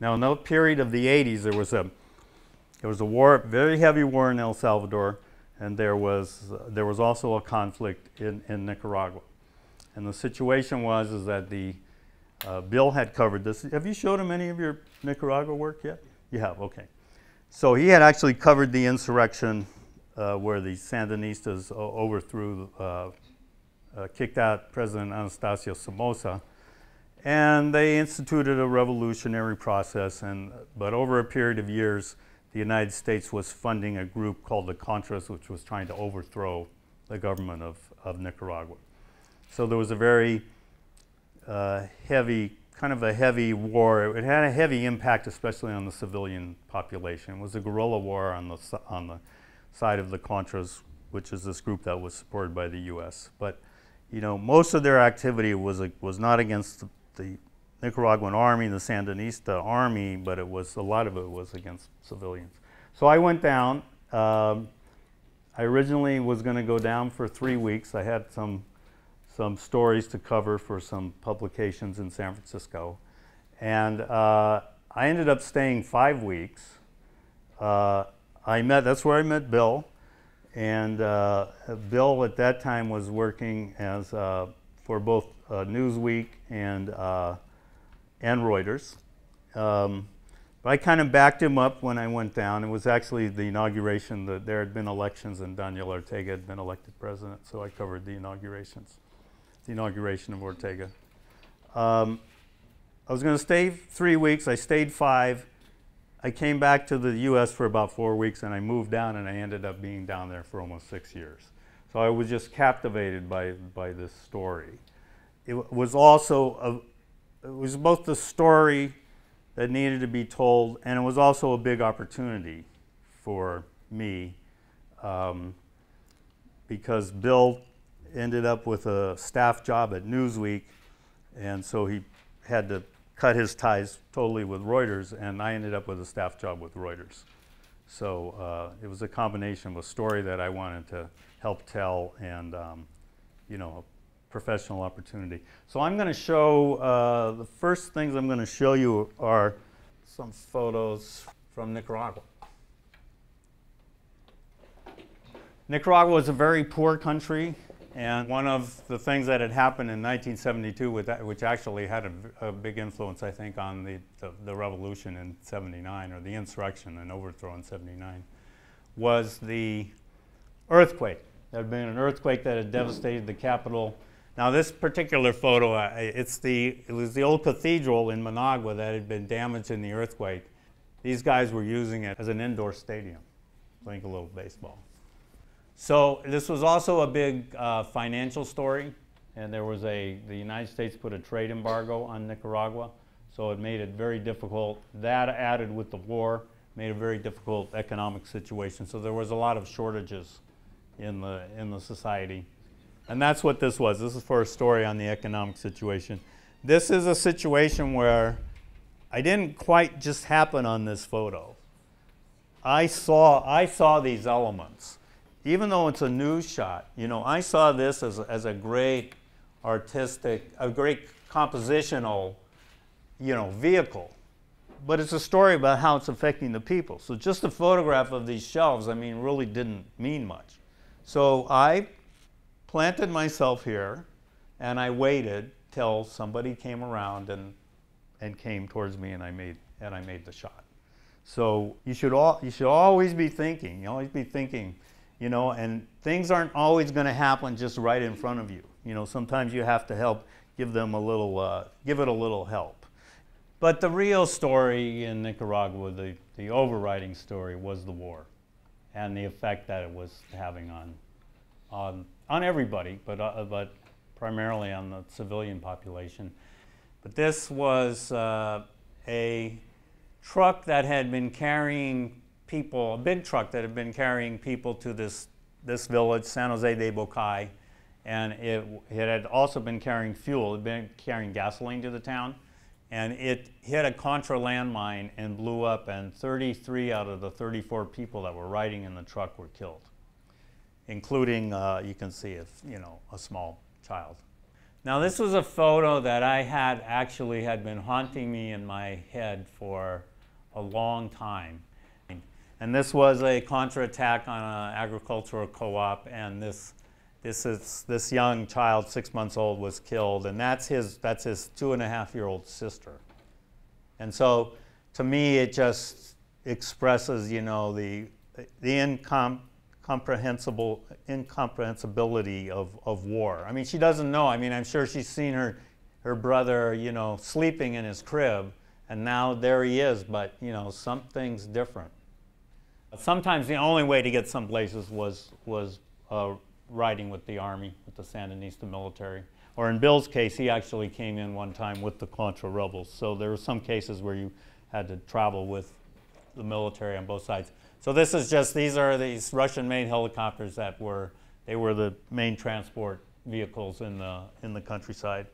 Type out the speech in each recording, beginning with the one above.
Now, in the period of the 80s, there was a there was a war, very heavy war in El Salvador, and there was uh, there was also a conflict in, in Nicaragua. And the situation was is that the uh, Bill had covered this. Have you showed him any of your Nicaragua work yet? You have, okay. So he had actually covered the insurrection uh, where the Sandinistas overthrew, uh, uh, kicked out President Anastasio Somoza, and they instituted a revolutionary process. And but over a period of years, the United States was funding a group called the Contras, which was trying to overthrow the government of, of Nicaragua. So there was a very uh, heavy, kind of a heavy war. It had a heavy impact, especially on the civilian population. It was a guerrilla war on the, on the side of the Contras, which is this group that was supported by the U.S. But, you know, most of their activity was, was not against the, the Nicaraguan army, the Sandinista army, but it was a lot of it was against civilians. So I went down. Um, I originally was going to go down for three weeks. I had some some stories to cover for some publications in San Francisco, and uh, I ended up staying five weeks. Uh, I met that's where I met Bill, and uh, Bill at that time was working as uh, for both Newsweek and uh, and Reuters. Um, but I kind of backed him up when I went down. It was actually the inauguration, that there had been elections and Daniel Ortega had been elected president, so I covered the inaugurations, the inauguration of Ortega. Um, I was going to stay three weeks. I stayed five. I came back to the U.S. for about four weeks, and I moved down, and I ended up being down there for almost six years. So I was just captivated by, by this story. It was also a, it was both the story that needed to be told, and it was also a big opportunity for me um, because Bill ended up with a staff job at Newsweek, and so he had to cut his ties totally with Reuters, and I ended up with a staff job with Reuters. So uh, it was a combination of a story that I wanted to help tell and, um, you know, professional opportunity. So I'm going to show, uh, the first things I'm going to show you are some photos from Nicaragua. Nicaragua was a very poor country, and one of the things that had happened in 1972, that, which actually had a, a, big influence, I think, on the, the, the, revolution in 79, or the insurrection and overthrow in 79, was the earthquake. There had been an earthquake that had devastated the capital now this particular photo, uh, it's the, it was the old cathedral in Managua that had been damaged in the earthquake. These guys were using it as an indoor stadium, playing a little baseball. So this was also a big uh, financial story, and there was a, the United States put a trade embargo on Nicaragua, so it made it very difficult. That added with the war made a very difficult economic situation, so there was a lot of shortages in the, in the society. And that's what this was. This is for a story on the economic situation. This is a situation where I didn't quite just happen on this photo. I saw, I saw these elements. Even though it's a news shot, you know, I saw this as, as a great artistic, a great compositional, you know, vehicle. But it's a story about how it's affecting the people. So just a photograph of these shelves, I mean, really didn't mean much. So I planted myself here and I waited till somebody came around and, and came towards me and I made, and I made the shot. So you should, all, you should always be thinking, you always be thinking, you know, and things aren't always going to happen just right in front of you. You know, sometimes you have to help give them a little, uh, give it a little help. But the real story in Nicaragua, the, the overriding story, was the war and the effect that it was having on, on on everybody, but, uh, but primarily on the civilian population. But this was uh, a truck that had been carrying people, a big truck that had been carrying people to this, this village, San Jose de Bocay, and it, it had also been carrying fuel, it had been carrying gasoline to the town, and it hit a Contra landmine and blew up, and 33 out of the 34 people that were riding in the truck were killed including, uh, you can see, if, you know, a small child. Now this was a photo that I had actually had been haunting me in my head for a long time. And this was a counterattack on an agricultural co-op and this this is this young child, six months old, was killed, and that's his that's his two and a half year old sister. And so, to me, it just expresses, you know, the the incom- comprehensible incomprehensibility of, of war. I mean, she doesn't know. I mean, I'm sure she's seen her her brother, you know, sleeping in his crib, and now there he is. But you know, something's different. Sometimes the only way to get some places was was uh, riding with the Army, with the Sandinista military. Or in Bill's case, he actually came in one time with the Contra rebels. So there were some cases where you had to travel with the military on both sides. So this is just, these are these Russian-made helicopters that were, they were the main transport vehicles in the, in the countryside.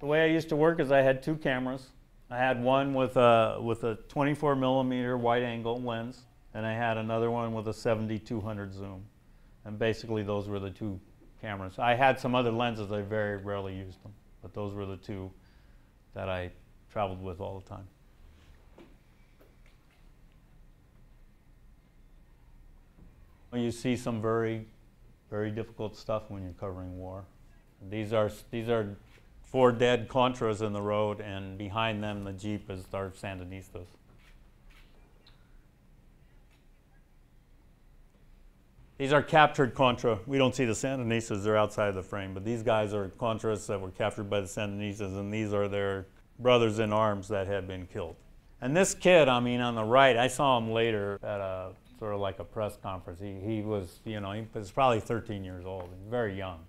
The way I used to work is I had two cameras. I had one with a, with a 24 millimeter wide angle lens, and I had another one with a 7200 zoom. And basically, those were the two cameras. I had some other lenses, I very rarely used them, but those were the two that I traveled with all the time. You see some very, very difficult stuff when you're covering war. These are, these are four dead Contras in the road, and behind them, the Jeep is our Sandinistas. These are captured Contra. We don't see the Sandinistas, they're outside of the frame, but these guys are Contras that were captured by the Sandinistas, and these are their brothers in arms that had been killed. And this kid, I mean, on the right, I saw him later at a sort of like a press conference. He, he was, you know, he was probably 13 years old, very young.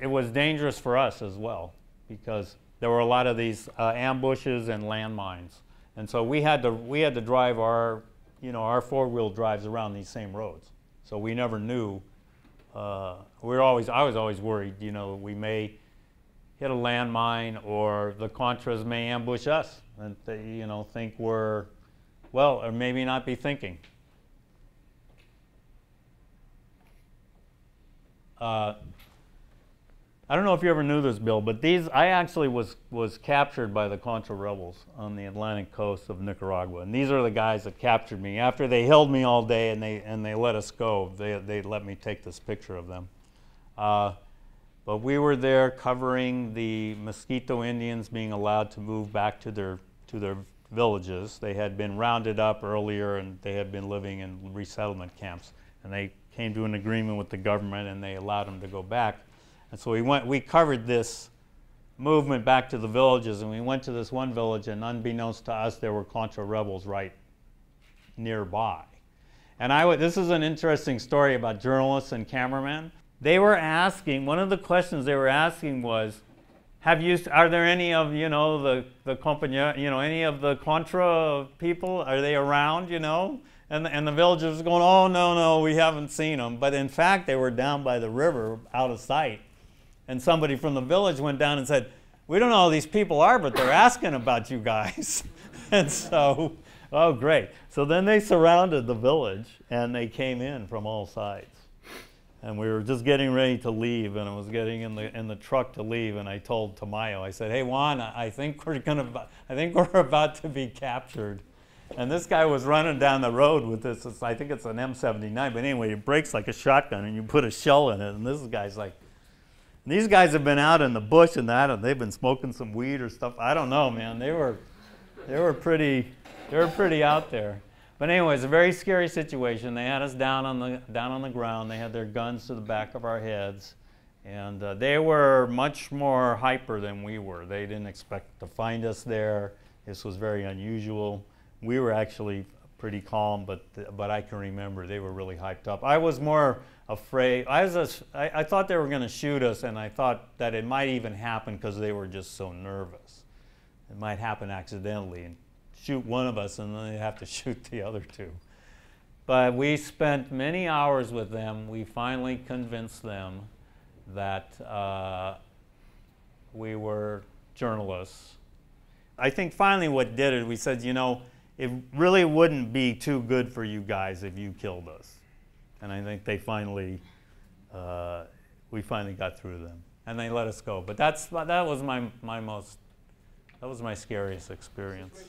It was dangerous for us as well because there were a lot of these uh, ambushes and landmines. And so we had to, we had to drive our, you know, our four-wheel drives around these same roads. So we never knew. Uh, we were always, I was always worried, you know, we may hit a landmine or the Contras may ambush us and, they, you know, think we're, well, or maybe not be thinking. Uh, I don't know if you ever knew this, Bill, but these I actually was was captured by the Contra rebels on the Atlantic coast of Nicaragua, and these are the guys that captured me after they held me all day and they and they let us go. They they let me take this picture of them. Uh, but we were there covering the Miskito Indians being allowed to move back to their to their villages. They had been rounded up earlier and they had been living in resettlement camps, and they came to an agreement with the government and they allowed them to go back. And so we went, we covered this movement back to the villages, and we went to this one village, and unbeknownst to us, there were Contra rebels right nearby. And I this is an interesting story about journalists and cameramen. They were asking, one of the questions they were asking was, have you, are there any of, you know, the, the compagnia, you know, any of the Contra people, are they around, you know? And, and the villagers were going, oh, no, no, we haven't seen them. But in fact, they were down by the river out of sight and somebody from the village went down and said, We don't know who these people are, but they're asking about you guys. and so, oh, great. So then they surrounded the village and they came in from all sides. And we were just getting ready to leave, and I was getting in the in the truck to leave, and I told Tamayo, I said, "Hey Juan, I think we're gonna, I think we're about to be captured." And this guy was running down the road with this. I think it's an M79, but anyway, it breaks like a shotgun, and you put a shell in it. And this guy's like, these guys have been out in the bush and that, and they've been smoking some weed or stuff. I don't know, man. They were, they were pretty, they were pretty out there. But anyway, it's a very scary situation. They had us down on the down on the ground. They had their guns to the back of our heads, and uh, they were much more hyper than we were. They didn't expect to find us there. This was very unusual. We were actually pretty calm, but but I can remember they were really hyped up. I was more afraid. I was I thought they were going to shoot us, and I thought that it might even happen because they were just so nervous. It might happen accidentally and shoot one of us, and then they have to shoot the other two. But we spent many hours with them. We finally convinced them that uh, we were journalists. I think finally what did it, we said, you know, it really wouldn't be too good for you guys if you killed us. And I think they finally, uh, we finally got through them. and they let us go. But that's that was my my most that was my scariest experience.